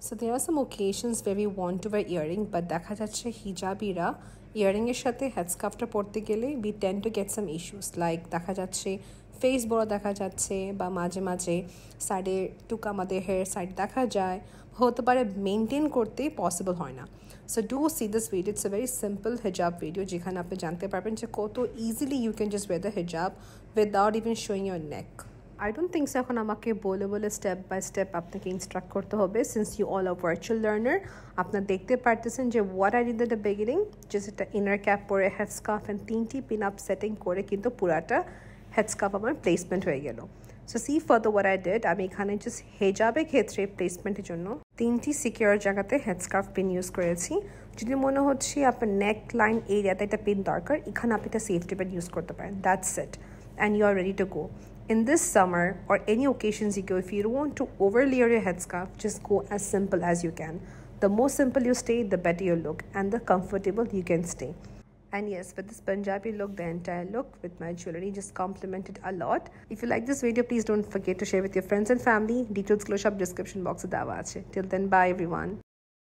So there are some occasions where we want to wear earring but দেখা যাচ্ছে হিজাবিরা ইয়ারিংয়ের সাথে হেডস্কাফটা পরতে গেলে we tend to get some issues like দেখা যাচ্ছে ফেস বড় দেখা যাচ্ছে বা মাঝে মাঝে সাইডে টুক আমাদের হেয়ার সাইড দেখা যায় হতে পারে মেনটেন করতে পসিবল হয় না so do see this video it's a very simple hijab video যেখানে আপনি জানতে পারবেন যে কত easily you can just wear the hijab without even showing your neck I don't thinks এখন আমাকে বলে বলে স্টেপ বাই স্টেপ আপনাকে ইনস্ট্রাক্ট করতে হবে since you all are virtual learner আপনার দেখতে পারতেছেন যে what I did the beginning যে সেটা ইনার ক্যাপ পরে হেডস্কাফ অ্যান্ড তিনটি পিন আপ সেটিং করে কিন্তু পুরাটা হেডস্কাফ আমার প্লেসমেন্ট হয়ে গেল। So see further where I did আমি এখানে জাস্ট হেজাবের ক্ষেত্রে প্লেসমেন্টের জন্য তিনটি সিকিউর জায়গাতে হেডস্কার্ফ পিন ইউজ করেছি। যদি মনে হচ্ছে আপনার নেক লাইন এরিয়াতে একটা পিন দরকার, এখানে আপনি একটা সেফটি পিন ইউজ করতে পারেন that's it and you are ready to go in this summer or any occasions you go, if you don't want to overlayer your headscarf, just go as simple as you can. The more simple you stay, the better you look and the comfortable you can stay. And yes, with this Punjabi look, the entire look with my jewelry just complemented a lot. If you like this video, please don't forget to share with your friends and family. Details close up description box. Till then, bye everyone.